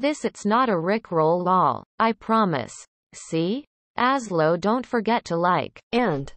This it's not a rickroll lol. I promise. See? Aslo don't forget to like, and